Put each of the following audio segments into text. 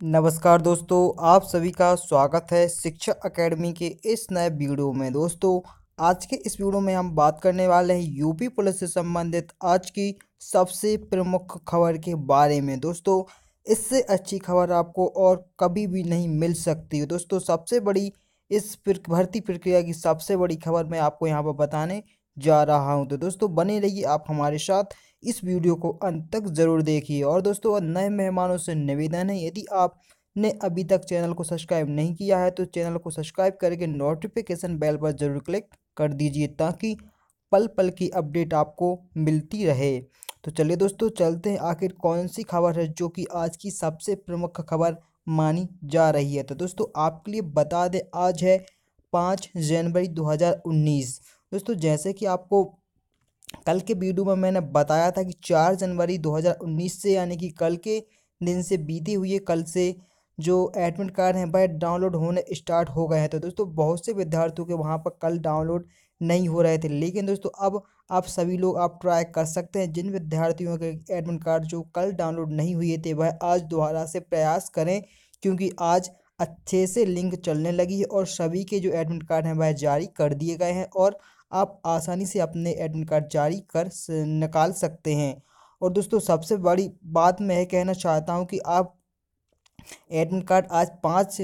नमस्कार दोस्तों, आप सभी का स्वागत है शिक्षा एकेडमी के इस नए वीडियो में। दोस्तों, आज के इस वीडियो में हम बात करने वाले हैं यूपी पुलिस से संबंधित आज की सबसे प्रमुख खबर के बारे में। दोस्तों, इससे अच्छी खबर आपको और कभी भी नहीं मिल सकती है। दोस्तों, सबसे बड़ी इस भर्ती प्रक्रिया की सबसे बड़ी खबर मैं आपको यहाँ पर बताने जा रहा हूँ। तो दोस्तों, बने रहिए आप हमारे साथ। इस वीडियो को अंत तक ज़रूर देखिए। और दोस्तों नए मेहमानों से निवेदन है, यदि आपने अभी तक चैनल को सब्सक्राइब नहीं किया है तो चैनल को सब्सक्राइब करके नोटिफिकेशन बेल पर ज़रूर क्लिक कर दीजिए, ताकि पल पल की अपडेट आपको मिलती रहे। तो चलिए दोस्तों, चलते हैं आखिर कौन सी खबर है, जो कि आज की सबसे प्रमुख खबर मानी जा रही है। तो दोस्तों, आपके लिए बता दें, आज है पाँच जनवरी 2019 दोस्तों, जैसे कि आपको कल के वीडियो में मैंने बताया था कि चार जनवरी 2019 से, यानी कि कल के दिन से बीते हुए कल से जो एडमिट कार्ड हैं, वह डाउनलोड होने स्टार्ट हो गए हैं। तो दोस्तों, बहुत से विद्यार्थियों के वहाँ पर कल डाउनलोड नहीं हो रहे थे। लेकिन दोस्तों, अब आप सभी लोग आप ट्राई कर सकते हैं। जिन विद्यार्थियों के एडमिट कार्ड जो कल डाउनलोड नहीं हुए थे, वह आज दोबारा से प्रयास करें, क्योंकि आज अच्छे से लिंक चलने लगी है और सभी के जो एडमिट कार्ड हैं, वह जारी कर दिए गए हैं और आप आसानी से अपने एडमिट कार्ड जारी कर निकाल सकते हैं। और दोस्तों, सबसे बड़ी बात मैं कहना चाहता हूँ कि आप एडमिट कार्ड आज पाँच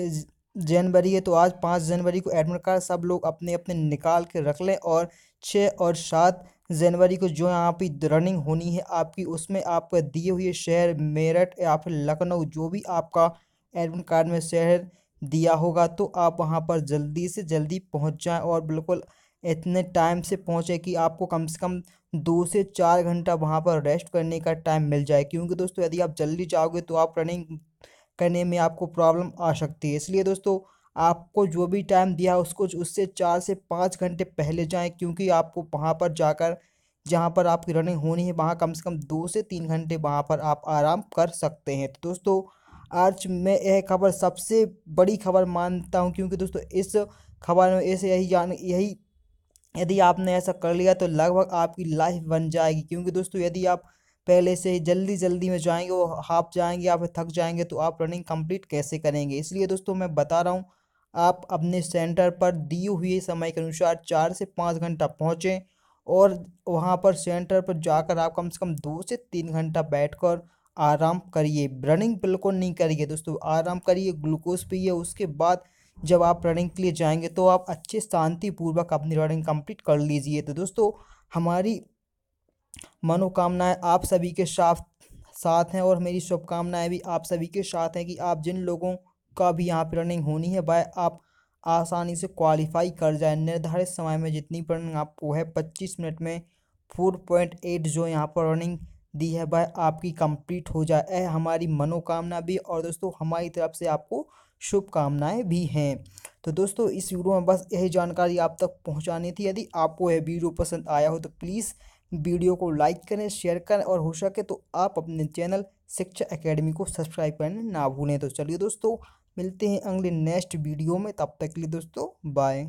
जनवरी है तो आज पाँच जनवरी को एडमिट कार्ड सब लोग अपने अपने निकाल के रख लें और छः और सात जनवरी को जो यहाँ पे रनिंग होनी है आपकी, उसमें आप दिए हुए शहर मेरठ या फिर लखनऊ, जो भी आपका एडमिट कार्ड में शहर दिया होगा तो आप वहाँ पर जल्दी से जल्दी पहुँच जाएँ और बिल्कुल इतने टाइम से पहुँचे कि आपको कम से कम दो से चार घंटा वहाँ पर रेस्ट करने का टाइम मिल जाए। क्योंकि दोस्तों, यदि आप जल्दी जाओगे तो आप रनिंग करने में आपको प्रॉब्लम आ सकती है। इसलिए दोस्तों, आपको जो भी टाइम दिया उसको उससे चार से पाँच घंटे पहले जाएँ, क्योंकि आपको वहाँ पर जाकर, जहाँ पर आपकी रनिंग होनी है, वहाँ कम से कम दो से तीन घंटे वहाँ पर आप आराम कर सकते हैं। तो दोस्तों, आज मैं यह खबर सबसे बड़ी खबर मानता हूँ, क्योंकि दोस्तों, इस खबर में ऐसे यही जान, यही यदि आपने ऐसा कर लिया तो लगभग आपकी लाइफ बन जाएगी। क्योंकि दोस्तों, यदि आप पहले से ही जल्दी जल्दी में जाएँगे, वो हाफ़ जाएँगे फिर थक जाएँगे तो आप रनिंग कंप्लीट कैसे करेंगे? इसलिए दोस्तों, मैं बता रहा हूँ, आप अपने सेंटर पर दिए हुए समय के अनुसार चार से पाँच घंटा पहुँचें और वहाँ पर सेंटर पर जाकर आप कम से कम दो से तीन घंटा बैठकर आराम करिए। रनिंग बिल्कुल नहीं करिए दोस्तों, आराम करिए ग्लूकोज पिए, उसके बाद जब आप रनिंग के लिए जाएँगे तो आप अच्छे शांतिपूर्वक अपनी रनिंग कंप्लीट कर लीजिए। तो दोस्तों, हमारी मनोकामनाएँ आप सभी के साथ साथ हैं और मेरी शुभकामनाएँ भी आप सभी के साथ हैं कि आप जिन लोगों का भी यहाँ पर रनिंग होनी है, वह आप आसानी से क्वालिफाई कर जाए। निर्धारित समय में जितनी रनिंग आपको है, पच्चीस मिनट में फोर पॉइंट एट जो यहाँ पर रनिंग दी है, वह आपकी कंप्लीट हो जाए। हमारी मनोकामना भी और दोस्तों, हमारी तरफ़ से आपको शुभकामनाएँ भी हैं। तो दोस्तों, इस वीडियो में बस यही जानकारी आप तक पहुंचानी थी। यदि आपको यह वीडियो पसंद आया हो तो प्लीज़ वीडियो को लाइक करें, शेयर करें और हो सके तो आप अपने चैनल शिक्षा एकेडमी को सब्सक्राइब करना ना भूलें। तो चलिए दोस्तों, मिलते हैं अगले नेक्स्ट वीडियो में। तब तक के लिए दोस्तों, बाय।